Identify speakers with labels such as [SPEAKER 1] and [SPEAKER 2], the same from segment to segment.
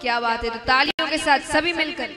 [SPEAKER 1] क्या बात है? तो तालियों के साथ सभी मिलकर।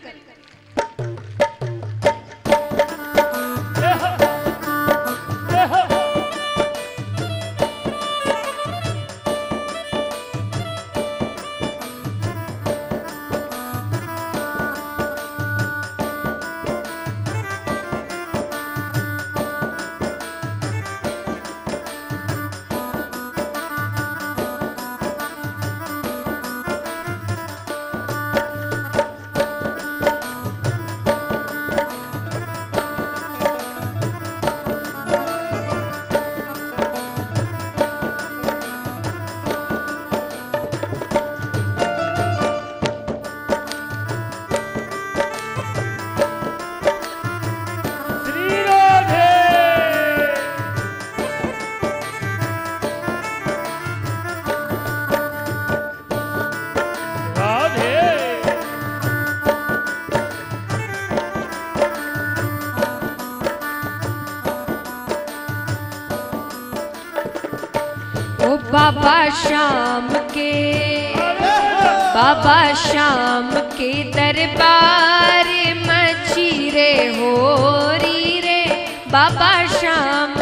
[SPEAKER 1] बाबा
[SPEAKER 2] श्याम के दरबार मछी रे
[SPEAKER 1] होरी रे बाबा
[SPEAKER 2] श्याम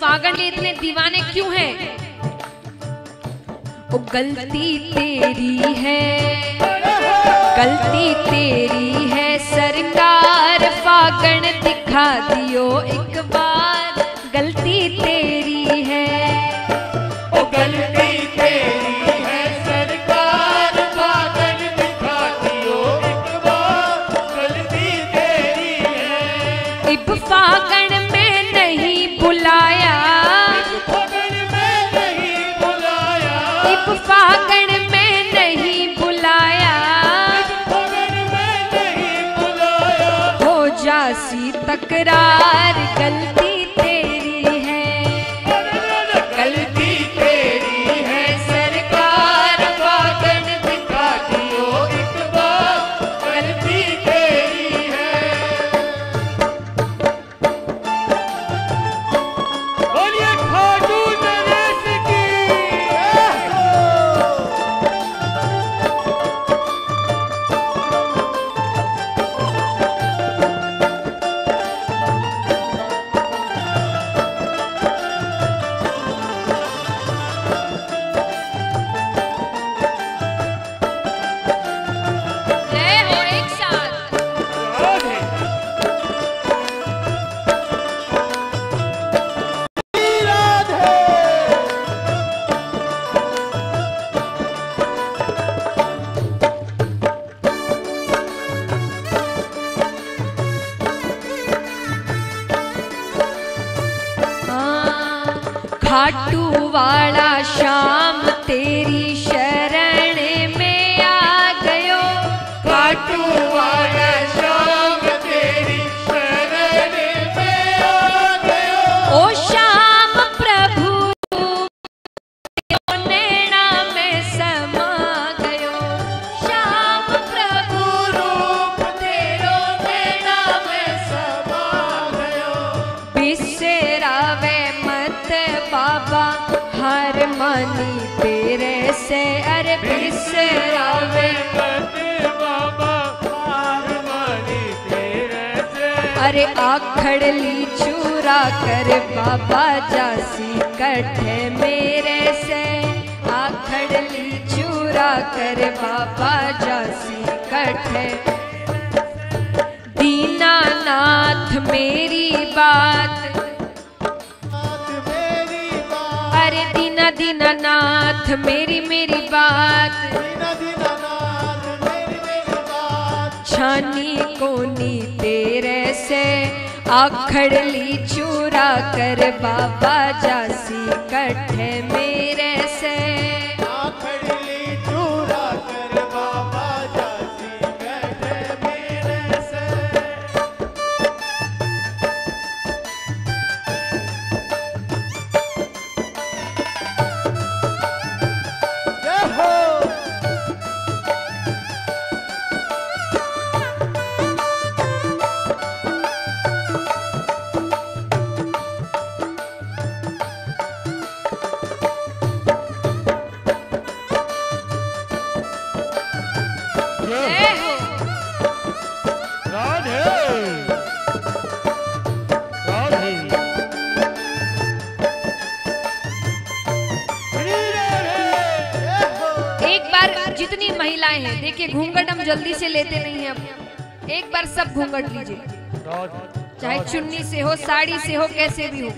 [SPEAKER 1] पागल इतने दीवाने क्यों हैं? वो गलती तेरी है। गलती तेरी है, सरकार फागण दिखा दियो एक बार। गलती तेरी तकरार गलत अरे आखड़ ली चूरा कर, बाबा जासी कठे है मेरे से। आखड़ ली चूरा कर, बाबा जासी कट है दीनानाथ मेरी बात। अरे दीना दीना नाथ मेरी मेरी बात।
[SPEAKER 2] दीना दीना
[SPEAKER 1] छानी कोनी तेरे से आखड़ली चूरा कर बाबा जासी कट्ठे में। लोग जल्दी से लेते नहीं है एक बार सब घूंघट लीजिए। चाहे चुन्नी से हो, साड़ी से हो, कैसे भी हो।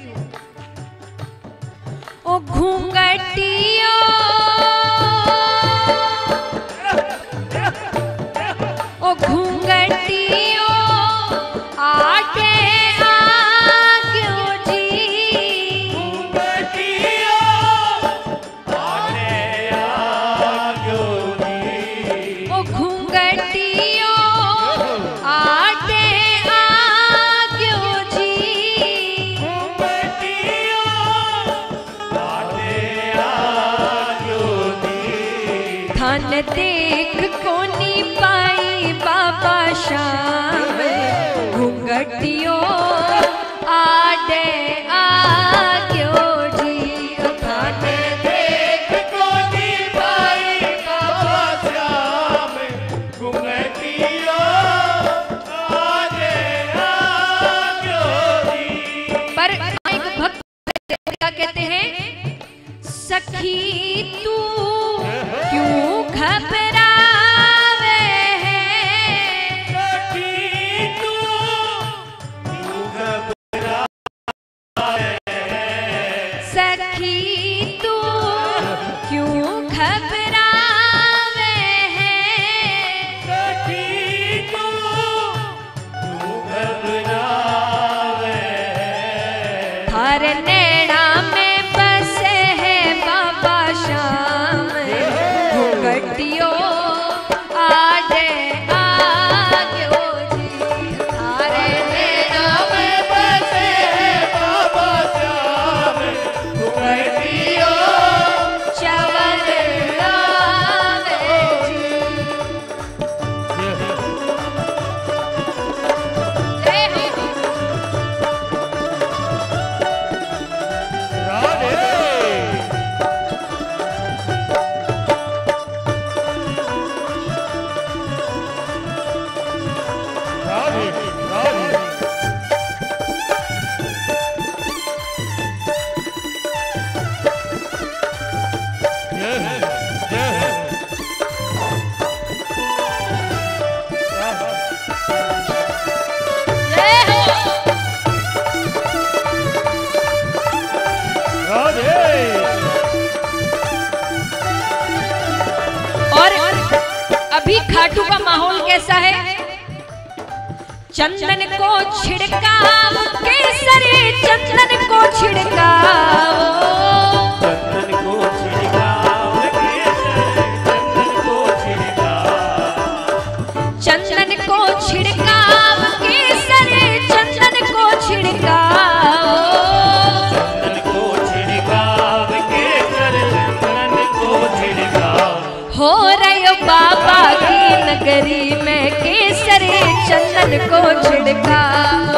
[SPEAKER 1] हो रहे बाबा की नगरी में केसर चंदन को छिड़का।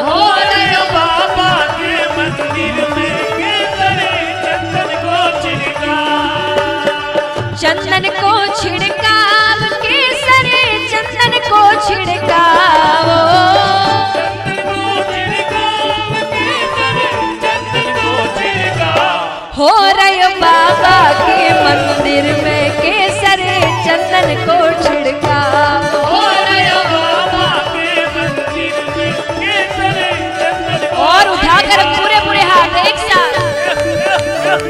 [SPEAKER 3] हो रहे बाबा के मंदिर में केसर चंदन को छिड़का।
[SPEAKER 1] चंदन को छिड़का केसर चंदन को छिड़काओ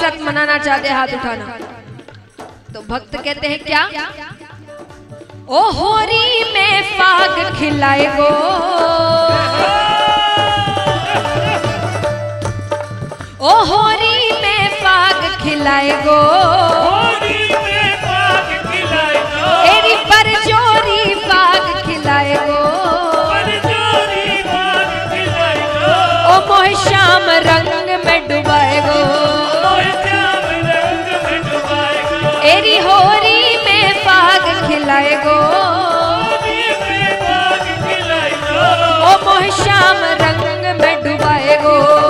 [SPEAKER 1] साथ मनाना चाहते हैं हाथ उठाना। तो भक्त कहते हैं क्या? ओ होरी में फाग खिलाए गो। ओ होरी में फाग खिलाए गो।
[SPEAKER 3] होली में पाक खिलाए गो।
[SPEAKER 1] एरी पर श्याम रंग में डुबाए गो। एरी होरी में पाग खिलाए गो। ओ मोह श्याम रंग में डुबाए गो।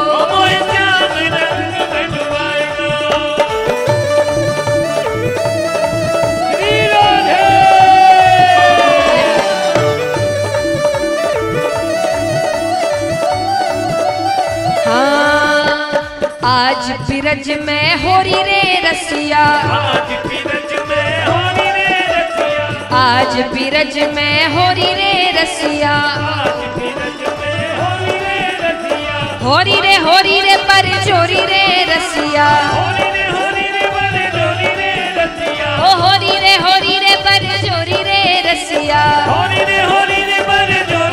[SPEAKER 1] आज बिरज में होरी रे रसिया
[SPEAKER 3] आज बिरज में होली रे रसिया
[SPEAKER 1] आज बिरज में होरी रे रसिया
[SPEAKER 3] आज बिरज में होली रे
[SPEAKER 1] होरी रे होरी रे पर चोरी रे रसिया ओ होरी रे होरी रे पर चोरी रे रसिया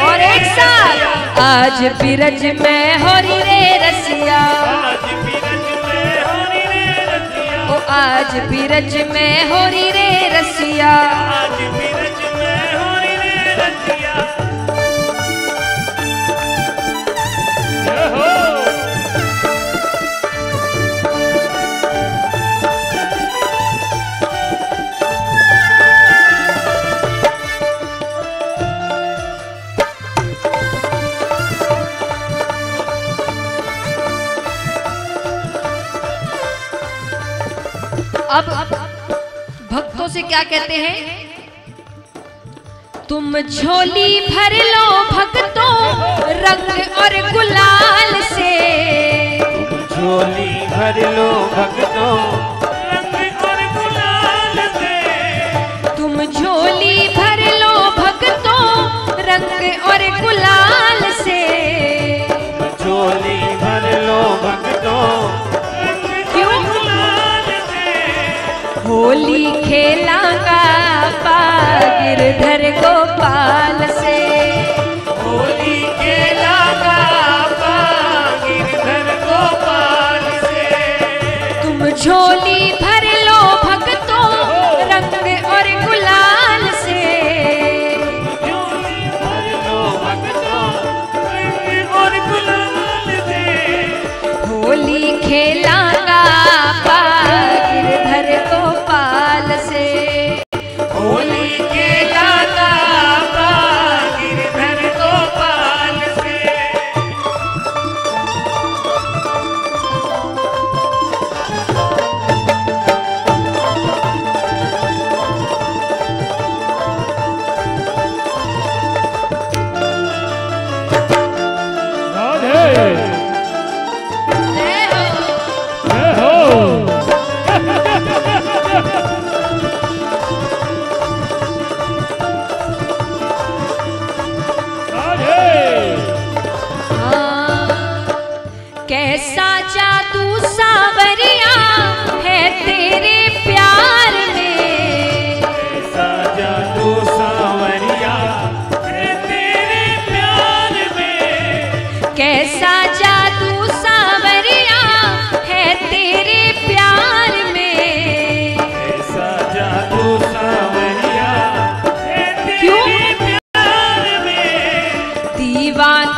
[SPEAKER 1] और एक साथ आज बिरज में होरी रे रसिया
[SPEAKER 3] आज बिरज में
[SPEAKER 1] होरी रे रसिया।
[SPEAKER 3] आज बिरज
[SPEAKER 1] अब भक्तों से क्या कहते हैं? तुम झोली भर लो भक्तों रंग और गुलाल से।
[SPEAKER 3] झोली भर लो भक्तों
[SPEAKER 1] होली पागिर गिरधर गोपाल से।
[SPEAKER 3] होली के लागा गिरधर गोपाल से।
[SPEAKER 1] तुम झोली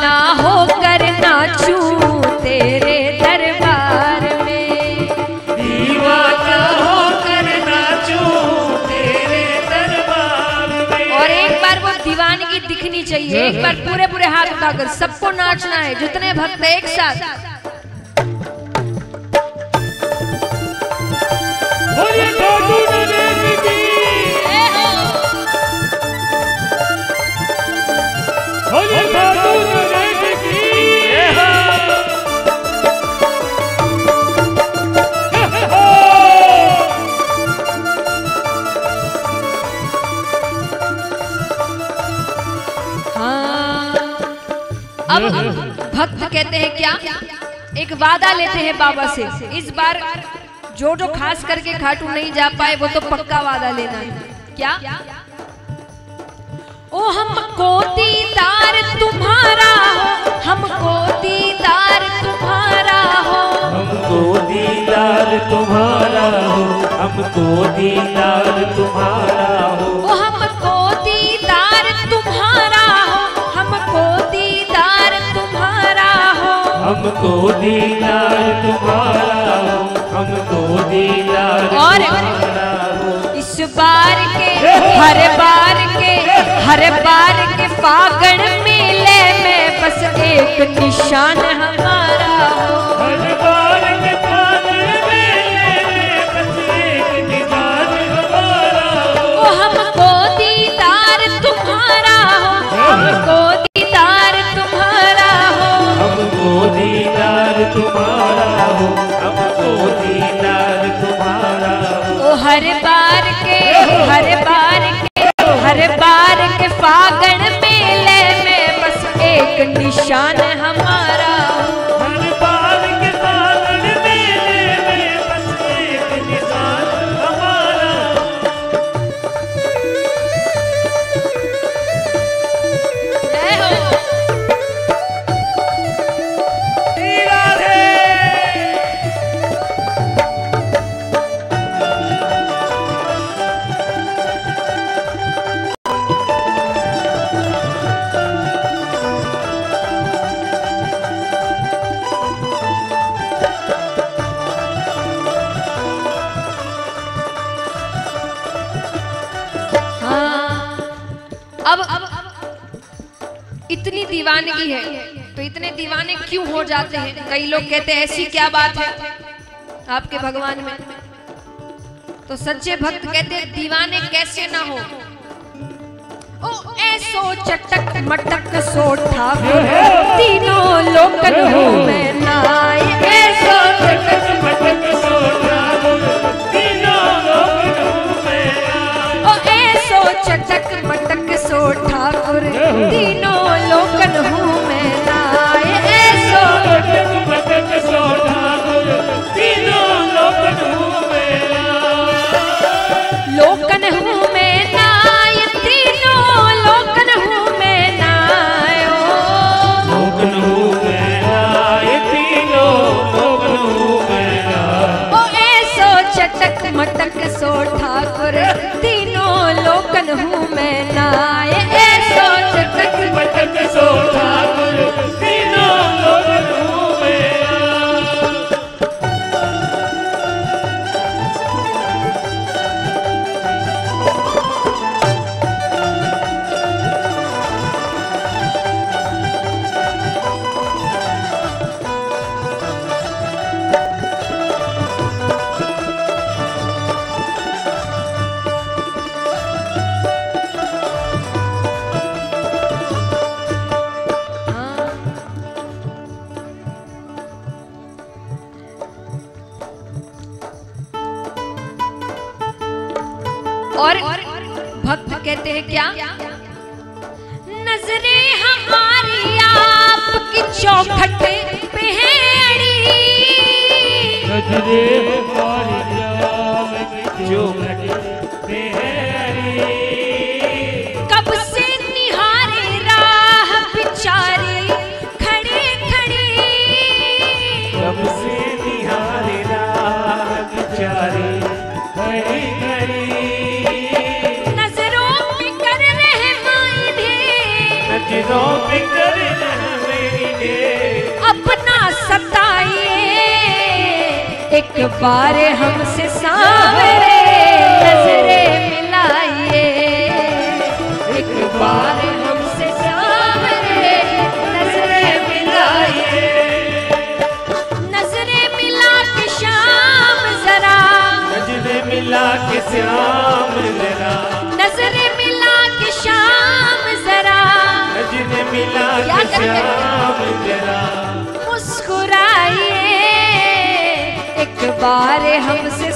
[SPEAKER 1] दीवाना होकर नाचूं तेरे दरबार में।
[SPEAKER 3] दीवाना होकर नाचूं तेरे दरबार में।
[SPEAKER 1] और एक बार वो दीवानगी दिखनी चाहिए। एक बार पूरे पूरे हाथ उठाकर सबको नाचना है जितने भक्त हैं, एक साथ।
[SPEAKER 3] बोलिए
[SPEAKER 1] अब भक्त कहते हैं क्या? एक वादा लेते हैं बाबा से, इस बार जो जो खास करके खाटू नहीं जा पाए, वो तो पक्का वादा लेना है। क्या? ओ हमको दीदार तुम्हारा हो हमको दीदार तुम्हारा हो।
[SPEAKER 3] हमको दीदार तुम्हारा हो हमको दीदार तुम्हारा
[SPEAKER 1] हमको दीदार तुम्हारा हो हमको दीदार और इस बार के हर बार के हर बार के फागण मेले में बस एक निशान हमारा हो।
[SPEAKER 3] हो
[SPEAKER 1] हमको दीदार तुम्हारा हर बार के, हर बार के, हर बार के फागण मेले में बस एक निशान हमारा दीवानगी है। तो इतने दीवाने क्यों हो जाते हैं? कई लोग कहते हैं, ऐसी क्या बात है? आपके भगवान में। तो सच्चे भक्त कहते हैं, दीवाने कैसे ना हो? ओ, ऐसो चटक मटक सो तीनों लोकन हो मैं ऐसो चटक
[SPEAKER 3] मटक सो ठाकुर, तीनों लोग मेरा
[SPEAKER 1] ओ, ऐसो चटक मटक सो
[SPEAKER 3] सो ठाकुर तीनों
[SPEAKER 1] लोकन हूँ मैं नाय सो बार हमसे सामने नजरे मिलाइए। एक बार हमसे सामने नजरे मिलाइए। नजरे मिला के शाम जरा।
[SPEAKER 3] नजरे मिला के श्याम जरा।
[SPEAKER 1] नजरे मिला के शाम जरा।
[SPEAKER 3] नजरे मिला के श्याम जरा।
[SPEAKER 1] बारे हमसे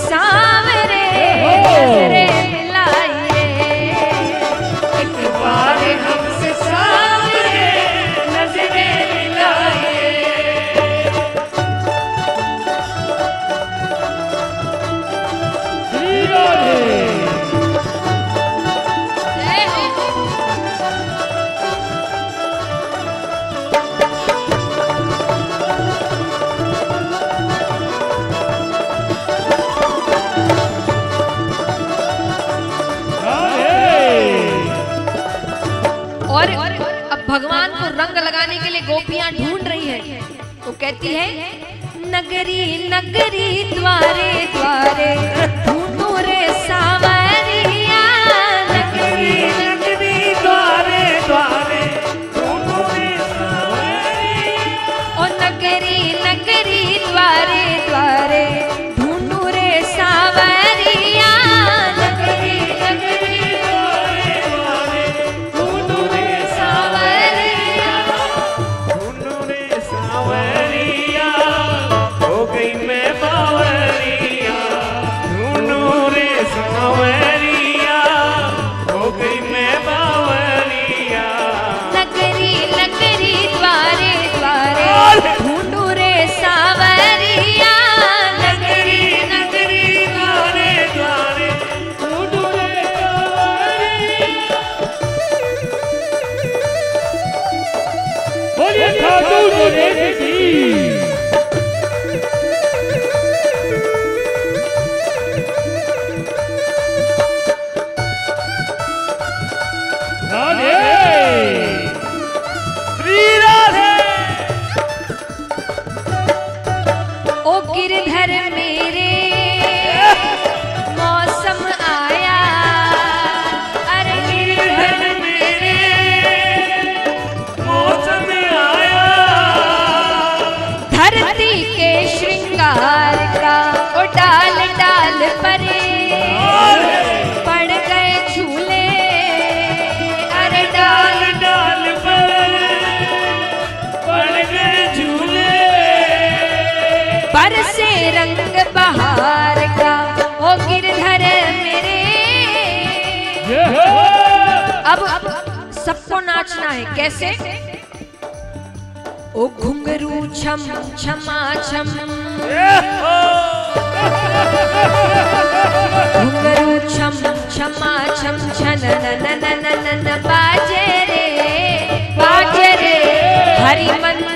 [SPEAKER 1] कहती है नगरी नगरी द्वारे द्वारे। छमा छम छन नन नन नन बाजे रे बाजे रे हरि मंदिर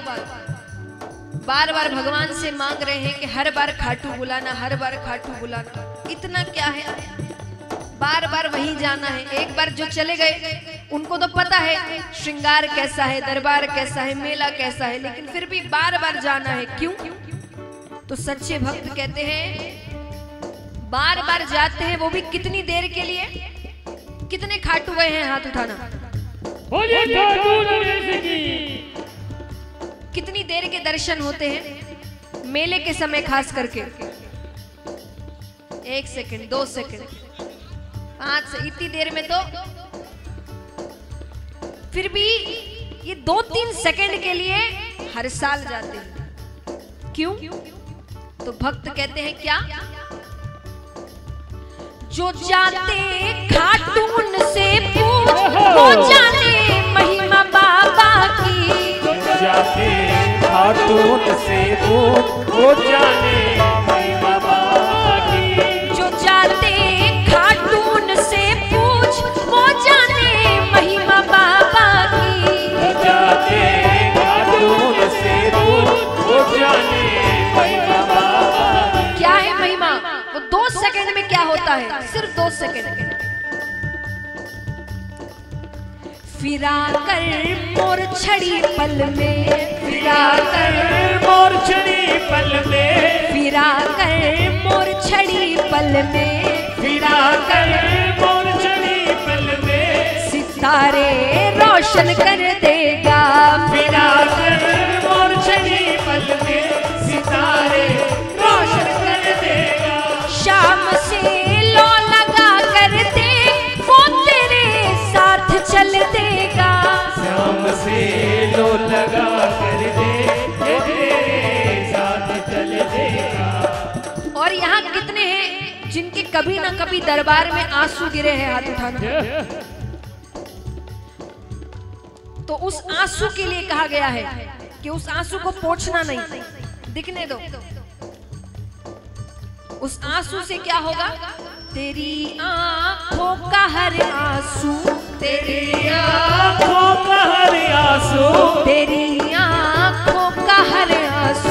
[SPEAKER 1] बात बार बार भगवान से मांग रहे हैं कि हर बार खाटू बुलाना हर बार खाटू बुलाना इतना क्या है बार बार वहीं जाना है एक बार जो चले गए उनको तो पता है श्रृंगार कैसा है दरबार कैसा है मेला कैसा है लेकिन फिर भी बार बार जाना है क्यों तो सच्चे भक्त कहते हैं बार बार जाते हैं वो भी कितनी देर के लिए कितने खाटू गए हैं हाथ उठाना
[SPEAKER 3] बोलिए
[SPEAKER 1] कितनी देर के दर्शन होते हैं? मेले के समय खास करके। एक सेकंड दो सेकंड। पाँच से इतनी देर में तो। फिर भी ये दो तीन सेकंड के लिए हर साल जाते हैं। क्यों? तो भक्त कहते हैं क्या? जो जाते खाटून से पूछ वो जाने
[SPEAKER 3] जाते खातून से पूछ वो जाने महिमा बाबा
[SPEAKER 1] जो जाते खाटून से पूछ वो जाने महिमा बाबा की।
[SPEAKER 3] जाते खातून से पूछ वो जाने महिमा बाबा
[SPEAKER 1] क्या है महिमा? वो दो सेकंड में क्या होता है? सिर्फ़ दो सेकंड। फिरा कर मोर छड़ी पल में फिरा कर
[SPEAKER 3] मोर छड़ी पल में
[SPEAKER 1] फिरा कर मोर छड़ी पल में
[SPEAKER 3] फिरा कर मोर छड़ी पल में।
[SPEAKER 1] सितारे रोशन कर देगा।
[SPEAKER 3] फिरा कर मोर छड़ी पल में सितारे
[SPEAKER 1] से लो लगा कर दे। और यहाँ कितने हैं जिनके कभी ना कभी दरबार में आँसू गिरे हैं हाथ उठाना? तो उस आँसू के लिए कहा गया है कि उस आँसू को पोछना नहीं, दिखने दो। उस आँसू से क्या होगा? तेरी आँखों का हर आँसू तेरी
[SPEAKER 3] आँखों का हर आँसू।
[SPEAKER 1] तेरी आँखों का हर आँसू।